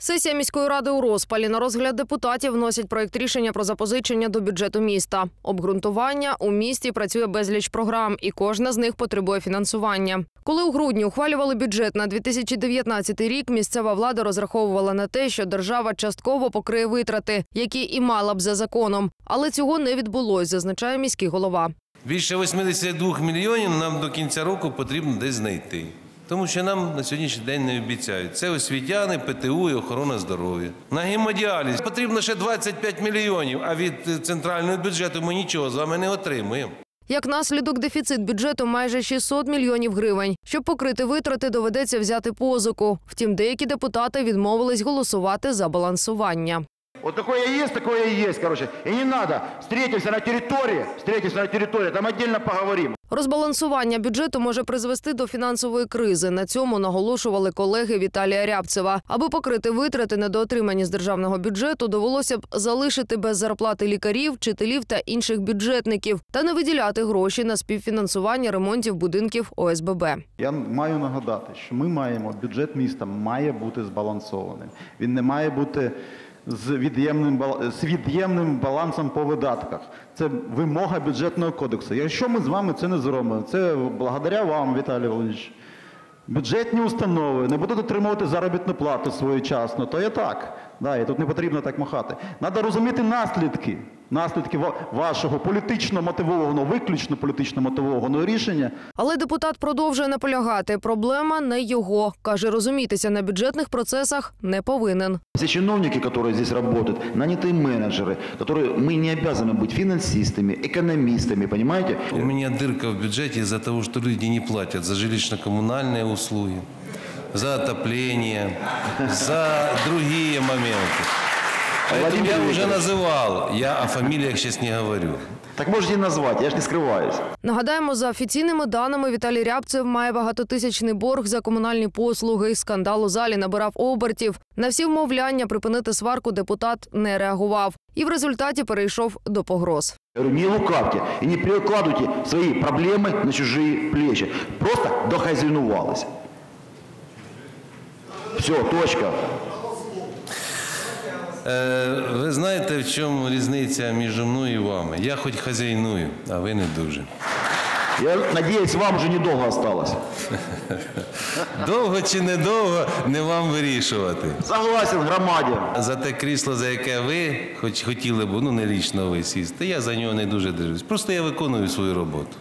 Сесія міської ради у розпалі на розгляд депутатів вносять проєкт рішення про запозичення до бюджету міста. Обґрунтування у місті працює безліч програм, і кожна з них потребує фінансування. Коли у грудні ухвалювали бюджет на 2019 рік, місцева влада розраховувала на те, що держава частково покриє витрати, які і мала б за законом. Але цього не відбулось, зазначає міський голова. Більше 82 мільйонів нам до кінця року потрібно десь знайти. Тому що нам на сьогоднішній день не обіцяють. Це освітяни, ПТУ і охорона здоров'я. На гемодіаліз потрібно ще 25 мільйонів, а від е, центрального бюджету ми нічого з вами не отримуємо. Як наслідок, дефіцит бюджету майже 600 мільйонів гривень. Щоб покрити витрати, доведеться взяти позику. Втім, деякі депутати відмовились голосувати за балансування. Вот такое есть, такое и есть, короче. И не надо. Встретимся на территории, встретимся на территории, там отдельно поговорим. Розбалансування бюджету може призвести до фінансової кризи. На цьому наголошували колеги Віталія Рябцева. Аби покрити витрати, недоотримані з державного бюджету, довелося б залишити без зарплати лікарів, вчителів та інших бюджетників та не виділяти гроші на співфінансування ремонтів будинків ОСББ. Я маю нагадати, що ми маємо бюджет міста має бути збалансованим. Він не має бути з від'ємним з від'ємним балансом по видатках. Це вимога бюджетного кодексу. Якщо ми з вами це не зробимо, це благодаря вам, Віталій Володимирович. Бюджетні установи не будуть отримувати заробітну плату своєчасно, то є так. Да, і тут не потрібно так махати. Треба розуміти наслідки, наслідки ва- вашого політично мотивованого, виключно політично мотивованого рішення, Але депутат продовжує наполягати. Проблема не його. Каже, розумітися на бюджетних процесах не повинен. Все чиновники, которые здесь работают, нанятые менеджеры, которые мы не обязаны быть финансистами, экономистами, понимаете? У меня дырка в бюджете из-за того, что люди не платят за жилищно-коммунальные услуги, за отопление, за другие моменты. Поэтому Владимир я уже Викторович. называл, я о фамилиях сейчас не говорю. Так можете и назвать, я же не скрываюсь. Нагадаємо, за офіційними даними, Віталій Рябцев має багатотисячний борг за комунальні послуги. Скандал у залі набирав обертів. На всі вмовляння припинити сварку депутат не реагував і в результаті перейшов до погроз. Я говорю, не лукавьте и не перекладывайте свои проблемы на чужие плечи. Просто дохозяйнувалось. Все, точка. Е, ви знаєте, в чому різниця між мною і вами? Я хоч хазяйную, а ви не дуже. Я надеюсь, вам уже недолго осталось. Довго чи недовго не вам вирішувати. Согласен, громаде. За те крісло, за яке ви хоч хотіли б, ну не лічно ви сісти, я за нього не дуже держусь. Просто я виконую свою роботу.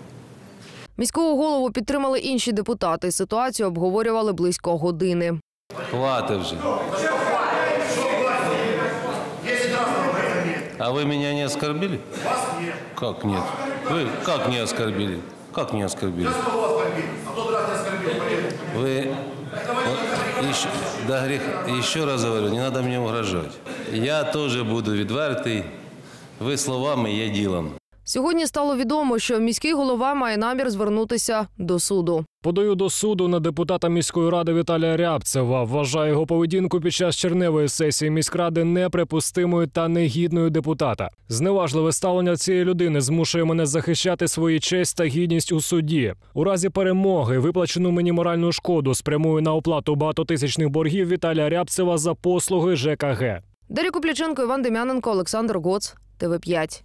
Міського голову підтримали інші депутати. Ситуацію обговорювали близько години. Хватит вже. А вы меня не оскорбили? Вас нет. Как нет? Вы как не оскорбили? Как не оскорбили? Вы вот еще, да, грех, еще раз говорю, не надо мне угрожать. Я тоже буду відвертий. Ви словами, я ділом. Сьогодні стало відомо, що міський голова має намір звернутися до суду. Подаю до суду на депутата міської ради Віталія Рябцева. Вважаю його поведінку під час черневої сесії міськради неприпустимою та негідною депутата. Зневажливе ставлення цієї людини змушує мене захищати свою честь та гідність у суді. У разі перемоги виплачену мені моральну шкоду спрямую на оплату багатотисячних боргів Віталія Рябцева за послуги ЖКГ. Дар'я Купляченко, Іван Дем'яненко, Олександр Гоц, ТВ 5